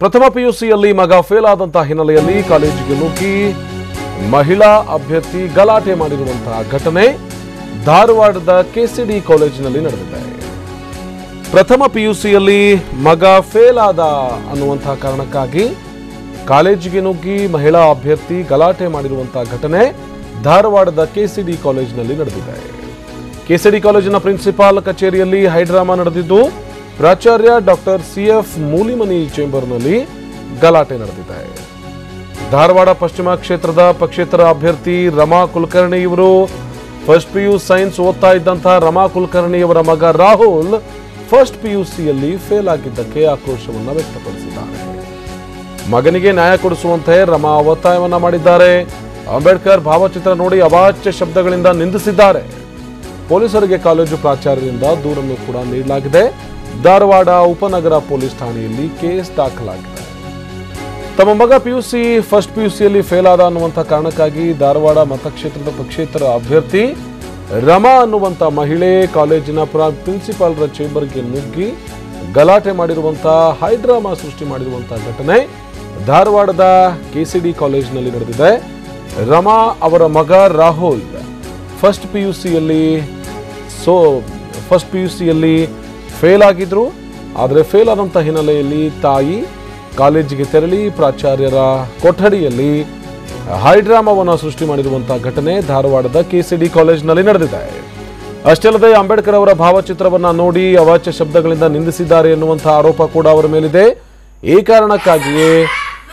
ಪ್ರಥಮ ಪಿಯುಸಿಯಲ್ಲಿ ಮಗ ಫೇಲ್ ಆದಂತಹ ಹಿನ್ನೆಲೆಯಲ್ಲಿ ಕಾಲೇಜಿಗೆ ನುಗ್ಗಿ ಮಹಿಳಾ ಅಭ್ಯರ್ಥಿ ಗಲಾಟೆ ಮಾಡಿರುವಂತಹ ಘಟನೆ ಧಾರವಾಡದ ಕೆಸಿಡಿ ಕಾಲೇಜಿನಲ್ಲಿ ನಡೆದಿದೆ. ಪ್ರಥಮ ಪಿಯುಸಿಯಲ್ಲಿ ಮಗ ಫೇಲ್ ಆದ ಅನ್ನುವಂತಹ ಕಾರಣಕ್ಕಾಗಿ ಕಾಲೇಜಿಗೆ ನುಗ್ಗಿ ಮಹಿಳಾ ಅಭ್ಯರ್ಥಿ ಗಲಾಟೆ ಮಾಡಿರುವಂತಹ ಘಟನೆ ಧಾರವಾಡದ ಕೆಸಿಡಿ ಕಾಲೇಜಿನಲ್ಲಿ ನಡೆದಿದೆ. ಕೆಸಿಡಿ ಕಾಲೇಜಿನ ಪ್ರಿನ್ಸಿಪಾಲ್ ಕಚೇರಿಯಲ್ಲಿ ಹೈಡ್ರಾಮಾ ನಡೆದಿದ್ದು ಪ್ರಾಚಾರ್ಯ ಡಾಕ್ಟರ್ ಸಿಎಫ್ ಮೂಲಿಮನಿ ಚೇಂಬರ್ನಲ್ಲಿ ಗಲಾಟೆ ನಡೆದಿದೆ. ಧಾರವಾಡ ಪಶ್ಚಿಮ ಕ್ಷೇತ್ರದ ಪಕ್ಷೇತರ ಅಭ್ಯರ್ಥಿ ರಮಾ ಕುಲಕರ್ಣಿ ಇವರು ಫಸ್ಟ್ ಪಿಯು ಸೈನ್ಸ್ ಓದ್ತಾ ಇದ್ದಂತಹ ರಮಾ ಕುಲಕರ್ಣಿ ಅವರ ಮಗ ರಾಹುಲ್ ಫಸ್ಟ್ ಪಿಯುಸಿಯಲ್ಲಿ ಫೇಲ್ ಆಗಿದ್ದಕ್ಕೆ ಆಕ್ರೋಶವನ್ನು ವ್ಯಕ್ತಪಡಿಸಿದ್ದಾರೆ. ಮಗನಿಗೆ ನ್ಯಾಯ ಕೊಡಿಸುವಂತೆ ರಮಾ ಒತ್ತಾಯವನ್ನ ಮಾಡಿದ್ದಾರೆ. ಅಂಬೇಡ್ಕರ್ ಭಾವಚಿತ್ರ ನೋಡಿ ಅವಾಚ್ಯ ಶಬ್ದಗಳಿಂದ ನಿಂದಿಸಿದ್ದಾರೆ. ಪೊಲೀಸರಿಗೆ ಕಾಲೇಜು ಪ್ರಾಚಾರ್ಯರಿಂದ ದೂರನ್ನು ಕೂಡ ನೀಡಲಾಗಿದೆ. ಧಾರವಾಡ ಉಪನಗರ ಪೊಲೀಸ್ ಠಾಣೆಯಲ್ಲಿ ಕೇಸ್ ದಾಖಲಾಗಿದೆ. ತಮ್ಮ ಮಗ ಪಿಯುಸಿ ಫಸ್ಟ್ ಪಿಯುಸಿಯಲ್ಲಿ ಫೇಲ್ ಆದ ಅನ್ನುವಂಥ ಕಾರಣಕ್ಕಾಗಿ ಧಾರವಾಡ ಮತಕ್ಷೇತ್ರದ ಪಕ್ಷೇತರ ಅಭ್ಯರ್ಥಿ ರಮಾ ಅನ್ನುವಂಥ ಮಹಿಳೆ ಕಾಲೇಜಿನ ಪ್ರ- ಪ್ರಿನ್ಸಿಪಾಲ್ರ ಚೇಂಬರ್ಗೆ ನುಗ್ಗಿ ಗಲಾಟೆ ಮಾಡಿರುವಂಥ, ಹೈಡ್ರಾಮಾ ಸೃಷ್ಟಿ ಮಾಡಿರುವಂಥ ಘಟನೆ ಧಾರವಾಡದ ಕೆಸಿಡಿ ಕಾಲೇಜಿನಲ್ಲಿ ನಡೆದಿದೆ. ರಮಾ ಅವರ ಮಗ ರಾಹುಲ್ ಫಸ್ಟ್ ಪಿ ಯು ಸಿಯಲ್ಲಿ ಸೊ, ಫಸ್ಟ್ ಪಿ ಯು ಸಿಯಲ್ಲಿ ಫೇಲ್ ಆಗಿದ್ರು, ಆದರೆ ಫೇಲ್ ಆದಂಥ ಹಿನ್ನೆಲೆಯಲ್ಲಿ ತಾಯಿ ಕಾಲೇಜಿಗೆ ತೆರಳಿ ಪ್ರಾಚಾರ್ಯರ ಕೊಠಡಿಯಲ್ಲಿ ಹೈಡ್ರಾಮಾವನ್ನು ಸೃಷ್ಟಿ ಮಾಡಿರುವಂತಹ ಘಟನೆ ಧಾರವಾಡದ ಕೆಸಿಡಿ ಕಾಲೇಜ್ನಲ್ಲಿ ನಡೆದಿದೆ. ಅಷ್ಟೇ ಅಲ್ಲದೆ ಅಂಬೇಡ್ಕರ್ ಅವರ ಭಾವಚಿತ್ರವನ್ನ ನೋಡಿ ಅವಾಚ್ಯ ಶಬ್ದಗಳಿಂದ ನಿಂದಿಸಿದ್ದಾರೆ ಎನ್ನುವಂತಹ ಆರೋಪ ಕೂಡ ಅವರ ಮೇಲಿದೆ. ಈ ಕಾರಣಕ್ಕಾಗಿಯೇ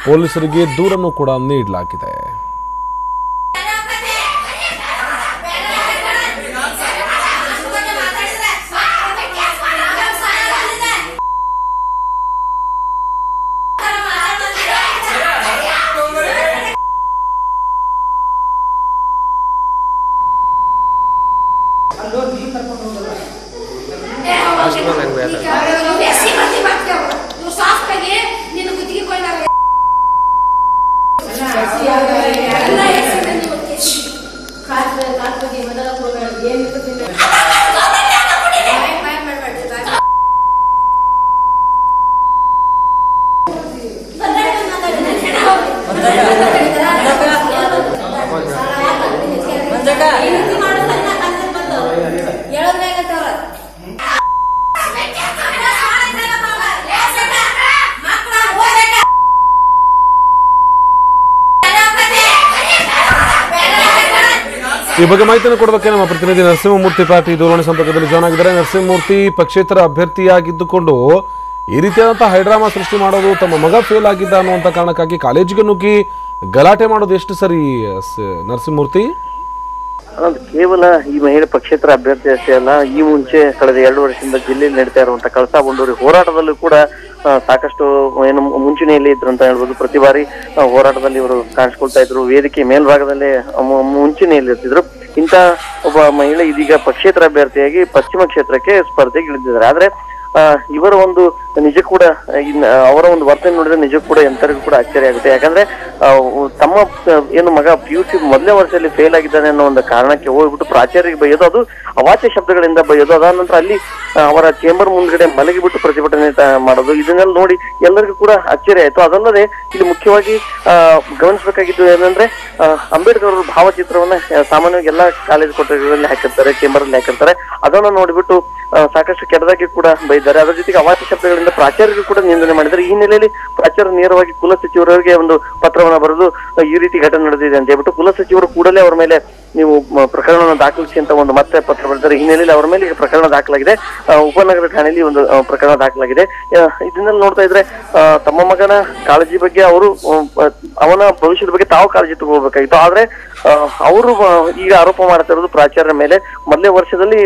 ಪೊಲೀಸರಿಗೆ ದೂರನ್ನು ಕೂಡ ನೀಡಲಾಗಿದೆ. लास्ट में बन गया था ऐसी बातें मत करो जो साफ़ करिए नींद गुद की कोई ना ऐसी आ गई अल्लाह ऐसी नहीं होती खास में रात को ये मतलब को कर ये नहीं तो दिन बंदा बंदा बंदा ಈ ಬಗ್ಗೆ ಮಾಹಿತಿಯನ್ನು ಕೊಡೋದಕ್ಕೆ ನಮ್ಮ ಪ್ರತಿನಿಧಿ ನರಸಿಂಹಮೂರ್ತಿ ಪಾಟೀಲ್ ದೂರವಾಣಿ ಸಂಪರ್ಕದಲ್ಲಿ ಜಾಯ್ನ್ ಆಗಿದ್ದಾರೆ. ನರಸಿಂಹಮೂರ್ತಿ, ಪಕ್ಷೇತರ ಅಭ್ಯರ್ಥಿಯಾಗಿದ್ದುಕೊಂಡು ಈ ರೀತಿಯಾದಂತಹ ಹೈಡ್ರಾಮಾ ಸೃಷ್ಟಿ ಮಾಡೋದು ತಮ್ಮ ಮಗ ಫೇಲ್ ಆಗಿದ್ದ ಅನ್ನುವಂಥ ಕಾರಣಕ್ಕಾಗಿ ಕಾಲೇಜಿಗೆ ನುಗ್ಗಿ ಗಲಾಟೆ ಮಾಡೋದು ಎಷ್ಟು ಸರಿ ನರಸಿಂಹಮೂರ್ತಿ? ಕೇವಲ ಈ ಮಹಿಳೆ ಪಕ್ಷೇತರ ಅಭ್ಯರ್ಥಿ ಅಷ್ಟೇ ಅಲ್ಲ, ಈ ಮುಂಚೆ ಕಳೆದ ಎರಡು ವರ್ಷದಿಂದ ಜಿಲ್ಲೆಯಲ್ಲಿ ನಡೀತಾ ಇರುವಂತಹ ಕಳಸಾ ಬಂಡೂರಿ ಹೋರಾಟದಲ್ಲೂ ಕೂಡ ಸಾಕಷ್ಟು ಏನು ಮುಂಚೂಣಿಯಲ್ಲಿ ಇದ್ರು ಅಂತ ಹೇಳ್ಬೋದು. ಪ್ರತಿ ಬಾರಿ ಹೋರಾಟದಲ್ಲಿ ಇವರು ಕಾಣಿಸ್ಕೊಳ್ತಾ ಇದ್ರು. ವೇದಿಕೆ ಮೇಲ್ಭಾಗದಲ್ಲಿ ಮುಂಚೂಣಿಯಲ್ಲಿ ಇರ್ತಿದ್ರು. ಇಂತ ಒಬ್ಬ ಮಹಿಳೆ ಇದೀಗ ಪಕ್ಷೇತರ ಅಭ್ಯರ್ಥಿಯಾಗಿ ಪಶ್ಚಿಮ ಕ್ಷೇತ್ರಕ್ಕೆ ಸ್ಪರ್ಧೆಗೆ ಇಳಿದಿದ್ದಾರೆ. ಆದ್ರೆ ಇವರ ಒಂದು ನಿಜ ಕೂಡ ಅವರ ಒಂದು ವರ್ತನೆ ನೋಡಿದ್ರೆ ನಿಜ ಕೂಡ ಎಂತರಿಗೂ ಕೂಡ ಆಶ್ಚರ್ಯ ಆಗುತ್ತೆ. ಯಾಕಂದ್ರೆ ತಮ್ಮ ಏನು ಮಗ ಪಿ ಯು ಸಿ ಮೊದಲನೇ ವರ್ಷದಲ್ಲಿ ಫೇಲ್ ಆಗಿದ್ದಾನೆ ಅನ್ನೋ ಒಂದು ಕಾರಣಕ್ಕೆ ಹೋಗ್ಬಿಟ್ಟು ಪ್ರಾಚಾರ್ಯರಿಗೆ ಬೈಯೋದು, ಅದು ಅವಾಚ್ಯ ಶಬ್ದಗಳಿಂದ ಬೈಯೋದು. ಅದಾದ ನಂತರ ಅಲ್ಲಿ ಅವರ ಚೇಂಬರ್ ಮುಂದ್ಗಡೆ ಮಲಗಿಬಿಟ್ಟು ಪ್ರತಿಭಟನೆ ಮಾಡೋದು. ಇದನ್ನೆಲ್ಲ ನೋಡಿ ಎಲ್ಲರಿಗೂ ಕೂಡ ಆಶ್ಚರ್ಯ ಆಯ್ತು. ಅದಲ್ಲದೆ, ಇಲ್ಲಿ ಮುಖ್ಯವಾಗಿ ಗಮನಿಸಬೇಕಾಗಿದ್ದು ಏನಂದ್ರೆ ಅಂಬೇಡ್ಕರ್ ಅವರ ಭಾವಚಿತ್ರವನ್ನ ಸಾಮಾನ್ಯವಾಗಿ ಎಲ್ಲಾ ಕಾಲೇಜ್ ಕೊಠಡಿಗಳಲ್ಲಿ ಹಾಕಿರ್ತಾರೆ ಚೇಂಬರ್ ಅಲ್ಲಿ ಹಾಕಿರ್ತಾರೆ. ಅದನ್ನ ನೋಡಿಬಿಟ್ಟು ಸಾಕಷ್ಟು ಕೆಟ್ಟದಾಗಿ ಕೂಡ ಬೈದ್ದಾರೆ. ಅದರ ಜೊತೆಗೆ ಅವಾಚ್ಯ ಶಬ್ದಗಳಿಂದ ಪ್ರಾಚಾರ್ಯರು ಕೂಡ ನಿಂದನೆ ಮಾಡಿದ್ದಾರೆ. ಈ ಹಿನ್ನೆಲೆಯಲ್ಲಿ ಪ್ರಾಚಾರ್ಯ ನೇರವಾಗಿ ಕುಲಸಚಿವರಿಗೆ ಒಂದು ಪತ್ರವನ್ನು ಬರೆದು ಈ ರೀತಿ ಘಟನೆ ನಡೆದಿದೆ ಅಂತ ಹೇಳ್ಬಿಟ್ಟು ಕುಲಸಚಿವರು ಕೂಡಲೇ ಅವರ ಮೇಲೆ ನೀವು ಪ್ರಕರಣವನ್ನು ದಾಖಲಿಸಿ ಅಂತ ಒಂದು ಮತ್ತೆ ಪತ್ರ ಬರೆದರೆ ಹಿನ್ನೆಲೆಯಲ್ಲಿ ಅವರ ಮೇಲೆ ಪ್ರಕರಣ ದಾಖಲಾಗಿದೆ. ಉಪನಗರ ಠಾಣೆಯಲ್ಲಿ ಒಂದು ಪ್ರಕರಣ ದಾಖಲಾಗಿದೆ. ಇದನ್ನೆಲ್ಲ ನೋಡ್ತಾ ಇದ್ರೆ ತಮ್ಮ ಮಗನ ಕಾಳಜಿ ಬಗ್ಗೆ ಅವರು ಅವನ ಭವಿಷ್ಯದ ಬಗ್ಗೆ ತಾವು ಕಾಳಜಿ ತಗೋಬೇಕಾಗಿತ್ತು. ಆದ್ರೆ ಅವರು ಈಗ ಆರೋಪ ಮಾಡ್ತಾ ಇರೋದು ಪ್ರಾಚಾರ್ಯ ಮೇಲೆ. ಮೊದಲೇ ವರ್ಷದಲ್ಲಿ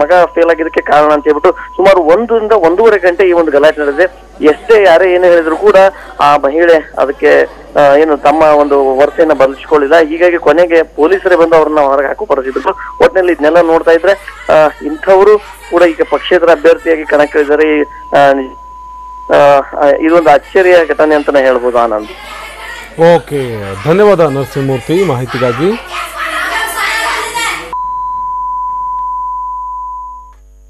ಮಗ ಫೇಲ್ ಆಗಿದ್ದಕ್ಕೆ ಕಾರಣ ಅಂತ ಹೇಳ್ಬಿಟ್ಟು ಸುಮಾರು ಒಂದರಿಂದ ಒಂದೂವರೆ ಗಂಟೆ ಈ ಒಂದು ಗಲಾಟೆ ನಡೆದಿದೆ. ಎಷ್ಟೇ ಯಾರೇ ಏನು ಹೇಳಿದ್ರು ಕೂಡ ಆ ಮಹಿಳೆ ಅದಕ್ಕೆ ಏನು ತಮ್ಮ ಒಂದು ವರ್ತನೆಯನ್ನ ಬದಲಿಸಿಕೊಳ್ಳಿಲ್ಲ ಹೀಗಾಗಿ ಕೊನೆಗೆ ಪೊಲೀಸರೇ ಬಂದು ಅವ್ರನ್ನ ಹೊರಗೆ ಹಾಕು ಪರಿಸ್ಥಿತಿ ಒಟ್ಟಿನಲ್ಲಿ ಇದನ್ನೆಲ್ಲ ನೋಡ್ತಾ ಇದ್ರೆ ಇಂಥವರು ಕೂಡ ಈಗ ಪಕ್ಷೇತರ ಅಭ್ಯರ್ಥಿಯಾಗಿ ಕಣಕ್ಕಿಳಿದರೆ ಇದೊಂದು ಅಚ್ಚರಿಯ ಘಟನೆ ಅಂತಾನೆ ಹೇಳ್ಬೋದು ಆನಂದ್. ಓಕೆ, ಧನ್ಯವಾದ ನರಸಿಂಹಮೂರ್ತಿ ಮಾಹಿತಿಗಾಗಿ.